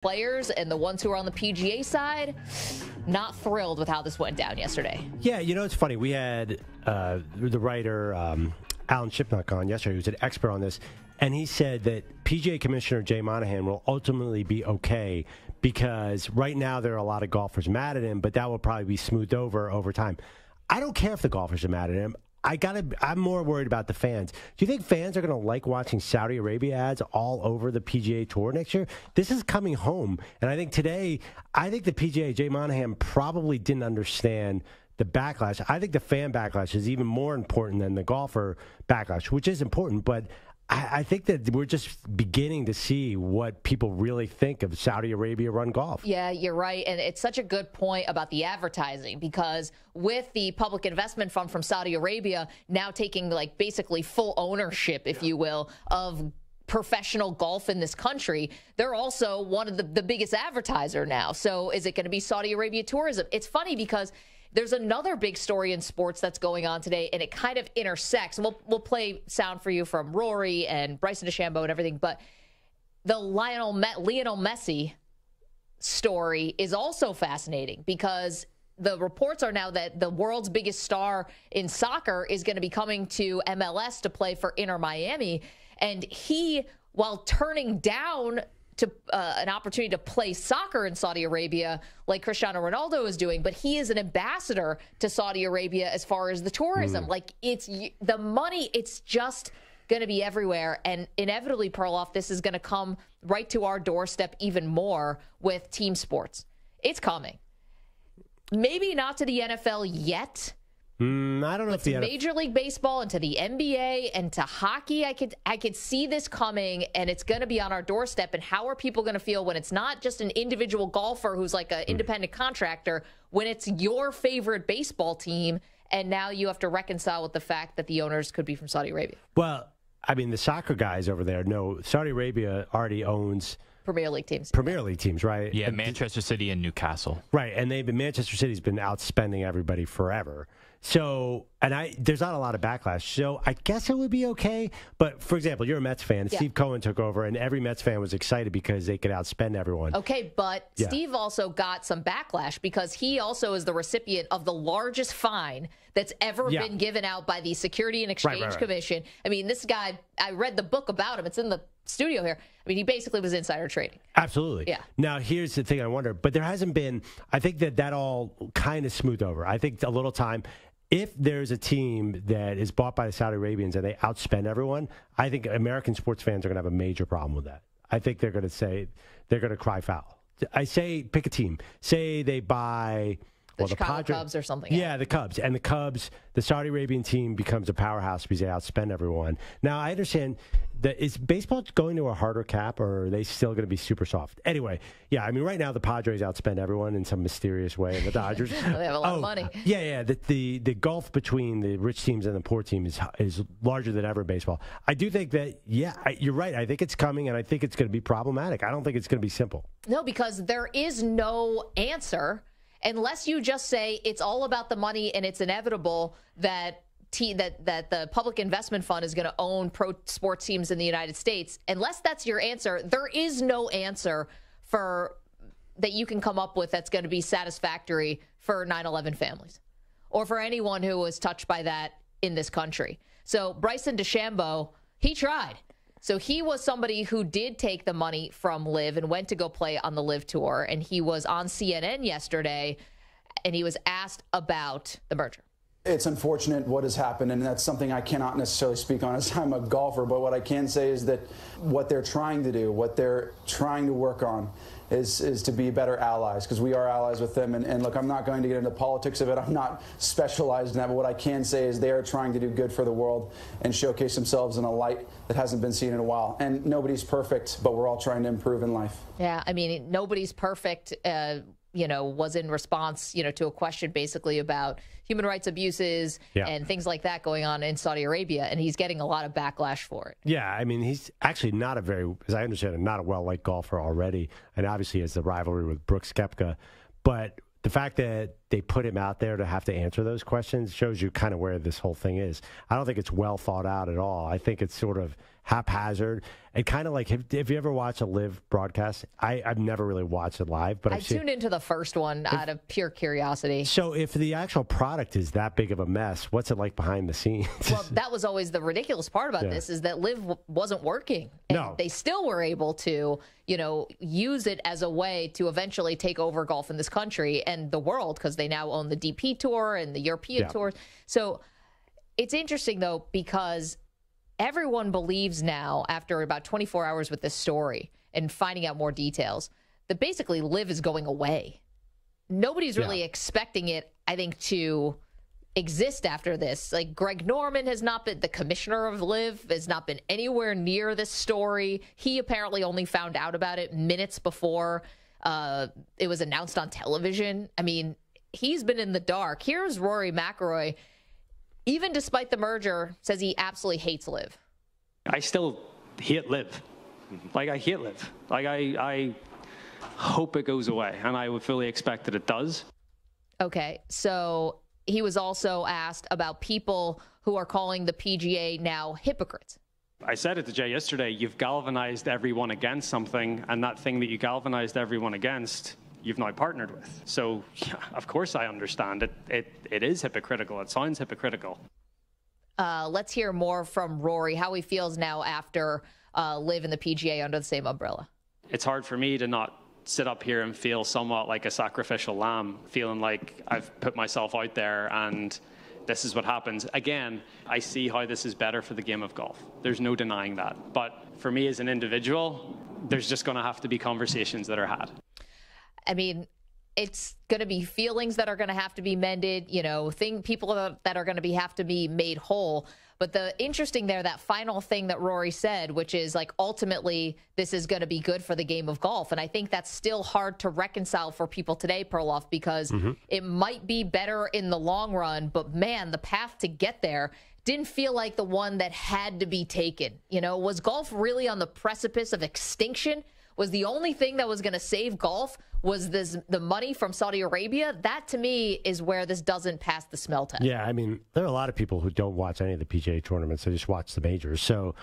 players and the ones who are on the PGA side not thrilled with how this went down yesterday. Yeah, you know it's funny. We had uh, the writer um, Alan Shipnuck on yesterday, who's an expert on this, and he said that PGA Commissioner Jay Monahan will ultimately be okay because right now there are a lot of golfers mad at him, but that will probably be smoothed over over time. I don't care if the golfers are mad at him. I gotta. I'm more worried about the fans. Do you think fans are gonna like watching Saudi Arabia ads all over the PGA Tour next year? This is coming home, and I think today, I think the PGA Jay Monahan probably didn't understand the backlash. I think the fan backlash is even more important than the golfer backlash, which is important, but I, think that we're just beginning to see what people really think of Saudi Arabia run golf. Yeah, you're right. And it's such a good point about the advertising because with the public investment fund from Saudi Arabia now taking like basically full ownership, if you will, of professional golf in this country, they're also one of the, the biggest advertiser now. So is it going to be Saudi Arabia tourism? It's funny because there's another big story in sports that's going on today, and it kind of intersects. And we'll we'll play sound for you from Rory and Bryson DeChambeau and everything, but the Lionel Lionel Messi story is also fascinating because the reports are now that the world's biggest star in soccer is going to be coming to MLS to play for Inter Miami, and he, while turning down to uh, an opportunity to play soccer in Saudi Arabia like Cristiano Ronaldo is doing, but he is an ambassador to Saudi Arabia as far as the tourism. Mm. Like it's the money, it's just going to be everywhere. And inevitably, Perloff, this is going to come right to our doorstep even more with team sports. It's coming. Maybe not to the NFL yet Mm, I don't know but if the Major League Baseball and to the NBA and to hockey, I could I could see this coming, and it's going to be on our doorstep. And how are people going to feel when it's not just an individual golfer who's like an mm. independent contractor, when it's your favorite baseball team, and now you have to reconcile with the fact that the owners could be from Saudi Arabia? Well, I mean, the soccer guys over there know Saudi Arabia already owns. Premier League teams. Premier League teams, right? Yeah, Manchester City and Newcastle. Right, and they've been Manchester City's been outspending everybody forever. So, and I, there's not a lot of backlash. So I guess it would be okay. But for example, you're a Mets fan. Yeah. Steve Cohen took over, and every Mets fan was excited because they could outspend everyone. Okay, but yeah. Steve also got some backlash because he also is the recipient of the largest fine that's ever yeah. been given out by the Security and Exchange right, right, right. Commission. I mean, this guy, I read the book about him. It's in the studio here. I mean, he basically was insider trading. Absolutely. Yeah. Now, here's the thing I wonder, but there hasn't been, I think that that all kind of smoothed over. I think a little time if there's a team that is bought by the Saudi Arabians and they outspend everyone, I think American sports fans are going to have a major problem with that. I think they're going to say they're going to cry foul. I say pick a team. Say they buy the well, Chicago the Padre, Cubs or something. Yeah, the Cubs and the Cubs. The Saudi Arabian team becomes a powerhouse because they outspend everyone. Now I understand that is baseball going to a harder cap, or are they still going to be super soft? Anyway, yeah, I mean right now the Padres outspend everyone in some mysterious way, and the Dodgers they have a lot oh, of money. Yeah, yeah. The, the the gulf between the rich teams and the poor teams is is larger than ever in baseball. I do think that yeah, I, you're right. I think it's coming, and I think it's going to be problematic. I don't think it's going to be simple. No, because there is no answer unless you just say it's all about the money and it's inevitable that T, that that the public investment fund is going to own pro sports teams in the United States. Unless that's your answer, there is no answer for that you can come up with that's going to be satisfactory for 9/11 families or for anyone who was touched by that in this country. So Bryson DeChambeau, he tried. So he was somebody who did take the money from LIV and went to go play on the LIV tour. And he was on CNN yesterday and he was asked about the merger. It's unfortunate what has happened, and that's something I cannot necessarily speak on as I'm a golfer. But what I can say is that what they're trying to do, what they're trying to work on, is, is to be better allies because we are allies with them. And, and, look, I'm not going to get into politics of it. I'm not specialized in that. But what I can say is they are trying to do good for the world and showcase themselves in a light that hasn't been seen in a while. And nobody's perfect, but we're all trying to improve in life. Yeah, I mean, nobody's perfect. Uh, you know, was in response, you know, to a question basically about human rights abuses yeah. and things like that going on in Saudi Arabia, and he's getting a lot of backlash for it. Yeah, I mean, he's actually not a very, as I understand it, not a well liked golfer already, and obviously has the rivalry with Brooks Koepka, but the fact that they put him out there to have to answer those questions shows you kind of where this whole thing is. I don't think it's well thought out at all. I think it's sort of haphazard and kind of like if, if you ever watch a live broadcast, I, I've never really watched it live, but I I've seen. tuned into the first one out of pure curiosity. So if the actual product is that big of a mess, what's it like behind the scenes? Well, that was always the ridiculous part about Yeah. this is that LIV w- wasn't working. And No. They still were able to, you know, use it as a way to eventually take over golf in this country and the world because they now own the DP Tour and the European Yeah. Tour. So it's interesting though because everyone believes now after about 24 hours with this story and finding out more details that basically LIV is going away. Nobody's really Yeah. expecting it, I think, to exist after this. Like Greg Norman has not been the commissioner of LIV has not been anywhere near this story. He apparently only found out about it minutes before uh, it was announced on television. I mean, he's been in the dark. Here's Rory McIlroy, even despite the merger, says he absolutely hates LIV. I still hate LIV. Like I hate LIV. Like I, I hope it goes away, and I would fully expect that it does. Okay, so he was also asked about people who are calling the PGA now hypocrites. I said it to Jay yesterday. You've galvanized everyone against something, and that thing that you galvanized everyone against, you've now partnered with. So, yeah, of course, I understand it. It it is hypocritical. It sounds hypocritical. Uh, let's hear more from Rory, how he feels now after uh, LIV in the PGA under the same umbrella. It's hard for me to not sit up here and feel somewhat like a sacrificial lamb, feeling like I've put myself out there and this is what happens. Again, I see how this is better for the game of golf. There's no denying that. But for me as an individual, there's just going to have to be conversations that are had. I mean, it's going to be feelings that are going to have to be mended, you know, thing people that are going to be have to be made whole. But the interesting there, that final thing that Rory said, which is like ultimately this is going to be good for the game of golf, and I think that's still hard to reconcile for people today, Perloff, because mm-hmm. it might be better in the long run, but man, the path to get there didn't feel like the one that had to be taken. You know, was golf really on the precipice of extinction? Was the only thing that was going to save golf was this the money from Saudi Arabia? That to me is where this doesn't pass the smell test. Yeah, I mean, there are a lot of people who don't watch any of the PGA tournaments; they just watch the majors. So,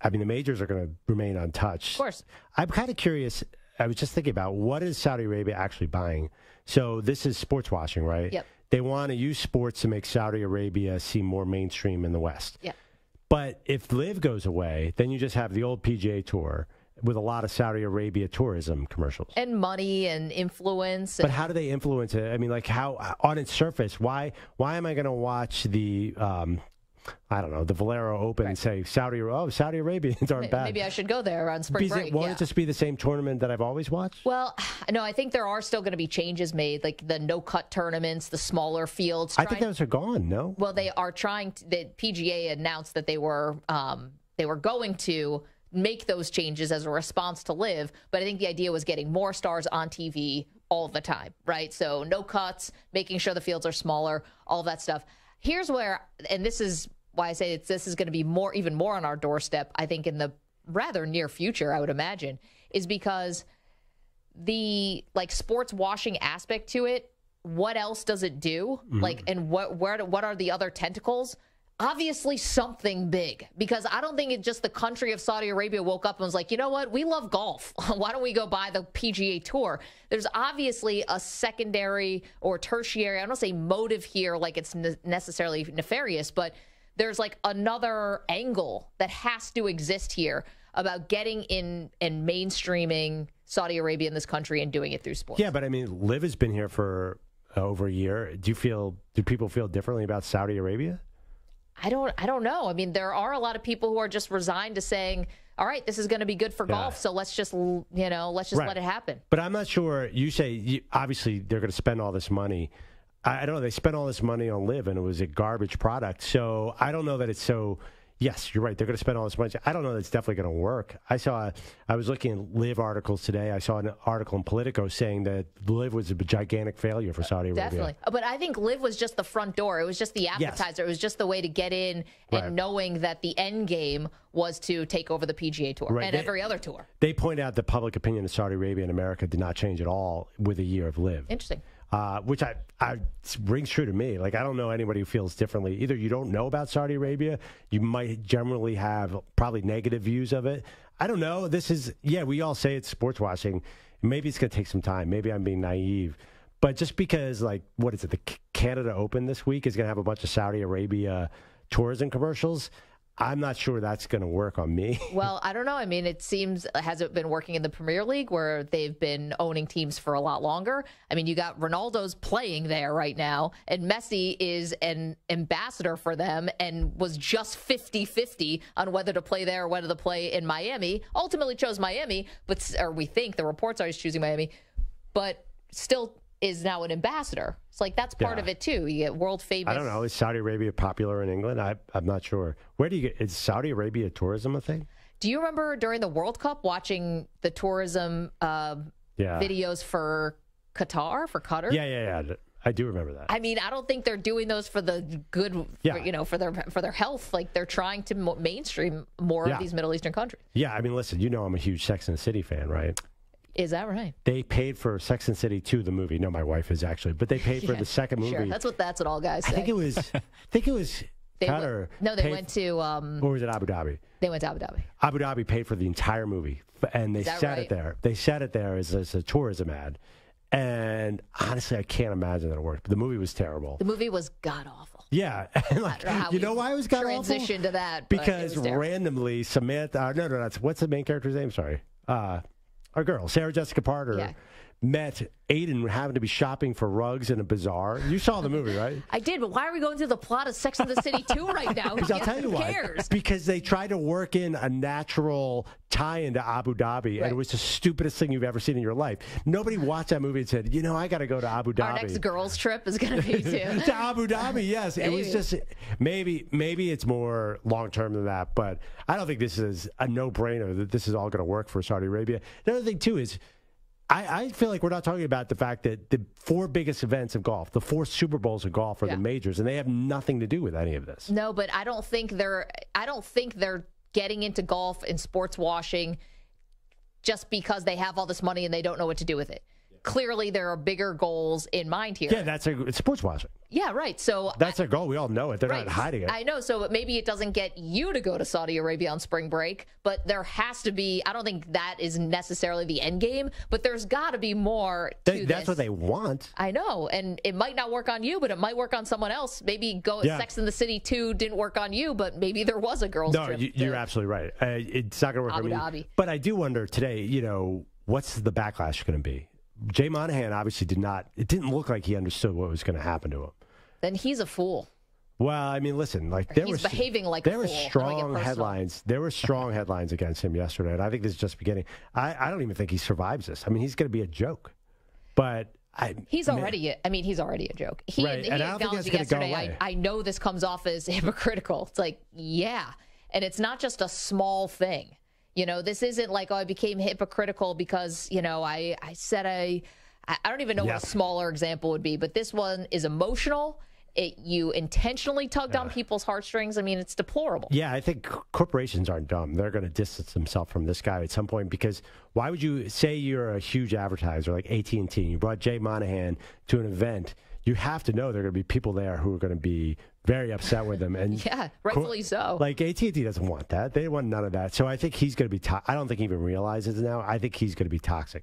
I mean, the majors are going to remain untouched. Of course. I'm kind of curious. I was just thinking about what is Saudi Arabia actually buying? So this is sports washing, right? Yep. They want to use sports to make Saudi Arabia seem more mainstream in the West. Yeah. But if LIV goes away, then you just have the old PGA Tour with a lot of Saudi Arabia tourism commercials. And money and influence. But how do they influence it? I mean, like how on its surface, why why am I going to watch the um, I don't know the Valero Open and say Saudi oh Saudi Arabians aren't bad? Maybe I should go there on spring break. it, won't yeah. it just be the same tournament that I've always watched? Well, no, I think there are still going to be changes made, like the no cut tournaments, the smaller fields. I think those are gone. No, Well, they are trying. To, the PGA announced that they were um, they were going to make those changes as a response to LIV, but I think the idea was getting more stars on TV all the time, right? So no cuts, making sure the fields are smaller, all that stuff. Here's where, and this is why I say it's, this is going to be more, even more on our doorstep. I think in the rather near future, I would imagine, is because the like sports washing aspect to it what else does it do mm-hmm. like and what where what are the other tentacles obviously something big because i don't think it's just the country of saudi arabia woke up and was like you know what we love golf why don't we go buy the pga tour there's obviously a secondary or tertiary i don't say motive here like it's ne- necessarily nefarious but there's like another angle that has to exist here about getting in and mainstreaming Saudi Arabia in this country and doing it through sports. yeah, but I mean, Liv has been here for over a year. Do you feel? Do people feel differently about Saudi Arabia? I don't I don't know. I mean, there are a lot of people who are just resigned to saying, "All right, this is going to be good for Yeah. golf, so let's just you know, let's just Right. let it happen." But I'm not sure. You say you, obviously they're going to spend all this money. I, I don't know. They spent all this money on LIV, and it was a garbage product. So I don't know that it's so. Yes, you're right. They're going to spend all this money. I don't know that it's definitely going to work. I saw. I was looking at LIV articles today. I saw an article in Politico saying that LIV was a gigantic failure for Saudi Arabia. Definitely. But I think LIV was just the front door. It was just the appetizer. It was just the way to get in and Right. knowing that the end game was to take over the PGA Tour Right. and They- every other tour. They point out that public opinion in Saudi Arabia and America did not change at all with a year of LIV. Interesting. Uh, which I, I rings true to me. Like I don't know anybody who feels differently. Either you don't know about Saudi Arabia, you might generally have probably negative views of it. I don't know. This is yeah. We all say it's sports washing. Maybe it's going to take some time. Maybe I'm being naive. But just because, like, what is it? The Canada Open this week is going to have a bunch of Saudi Arabia tourism commercials. I'm not sure that's going to work on me. Well, I don't know. I mean, it seems has it been working in the Premier League where they've been owning teams for a lot longer? I mean, you got Ronaldo's playing there right now, and Messi is an ambassador for them and was just 50-50 on whether to play there or whether to play in Miami. Ultimately chose Miami, but or we think the reports are he's choosing Miami, but still is now an ambassador. It's like that's part Yeah. of it too. You get world famous. I don't know. Is Saudi Arabia popular in England? I, I'm not sure. Where do you get? Is Saudi Arabia tourism a thing? Do you remember during the World Cup watching the tourism uh, Yeah. videos for Qatar for Qatar? Yeah, yeah, yeah. I do remember that. I mean, I don't think they're doing those for the good, Yeah. for, you know, for their for their health. Like they're trying to mainstream more Yeah. of these Middle Eastern countries. yeah, I mean, listen, you know I'm a huge Sex and the City fan, right? Is that right? They paid for Sex and City 2, the movie. No, my wife is actually, but they paid for the second movie. Sure, that's what that's what all guys I think it was. I think it was they Qatar. went, no, they went to um, Or was it Abu Dhabi? they went to Abu Dhabi. Abu Dhabi paid for the entire movie, and they set right? it there. They set it there as, as a tourism ad, and honestly, I can't imagine that it worked. But the movie was terrible. The movie was god awful. Yeah, like, know you know why it was god awful? Transition to that, because randomly Samantha. Uh, no, no, that's what's the main character's name? Sorry, uh, our girl Sarah Jessica Parker. Yeah. Met Aidan having to be shopping for rugs in a bazaar. You saw the movie, right? I did, but why are we going through the plot of Sex and the City 2 right now? Because I'll tell you why. cares? Because they tried to work in a natural tie into Abu Dhabi, and it was the stupidest thing you've ever seen in your life. Nobody watched that movie and said, you know, I got to go to Abu Dhabi. Our next girls' trip is going to be to. to Abu Dhabi, yes. It was just maybe maybe it's more long term than that, but I don't think this is a no brainer that this is all going to work for Saudi Arabia. The other thing too is. I, I feel like we're not talking about the fact that the four biggest events of golf, the four Super Bowls of golf, are Yeah. the majors, and they have nothing to do with any of this. No, but I don't think they're. I don't think they're getting into golf and sports washing just because they have all this money and they don't know what to do with it. Clearly, there are bigger goals in mind here. Yeah, that's a it's sports washing. Yeah, right. So That's their goal. We all know it. They're Right. not hiding it. I know. So maybe it doesn't get you to go to Saudi Arabia on spring break, but there has to be. I don't think that is necessarily the end game, but there's got to be more to They- that's this. what they want. I know, and it might not work on you, but it might work on someone else. Maybe go Yeah. Sex in the City two didn't work on you, but maybe there was a girls No, trip. you, you're absolutely right. Uh, it's not going to work Abu on me. Dhabi. But I do wonder today. You know, what's the backlash going to be? Jay Monahan obviously did not. It didn't look like he understood what was going to happen to him. Then he's a fool. Well, I mean, listen, like there He's were behaving like a there were fool. I don't get strong headlines. There were strong headlines against him yesterday, and I think this is just beginning. I, I don't even think he survives this. I mean, he's going to be a joke. But I, He's man, already. A, I mean, he's already a joke. He, Right, he and I don't think acknowledged go yesterday. away. I, I know this comes off as hypocritical. It's like, yeah, and it's not just a small thing. You know, this isn't like oh, I became hypocritical because you know I I said I I don't even know Yeah. what a smaller example would be, but this one is emotional. It, you intentionally tugged on people's heartstrings. I mean, it's deplorable. Yeah, I think corporations aren't dumb. They're going to distance themselves from this guy at some point because why would you say you're a huge advertiser like AT and T? You brought Jay Monahan to an event. You have to know there are going to be people there who are going to be very upset with him. And Yeah, rightfully so. Like AT and T doesn't want that. They want none of that. So I think he's going to be. To- I don't think he even realizes now. I think he's going to be toxic.